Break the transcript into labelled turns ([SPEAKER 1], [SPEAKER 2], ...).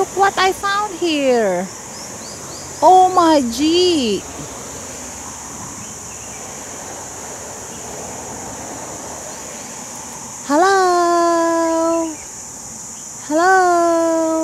[SPEAKER 1] Look what I found here. Oh my gee. Hello. Hello.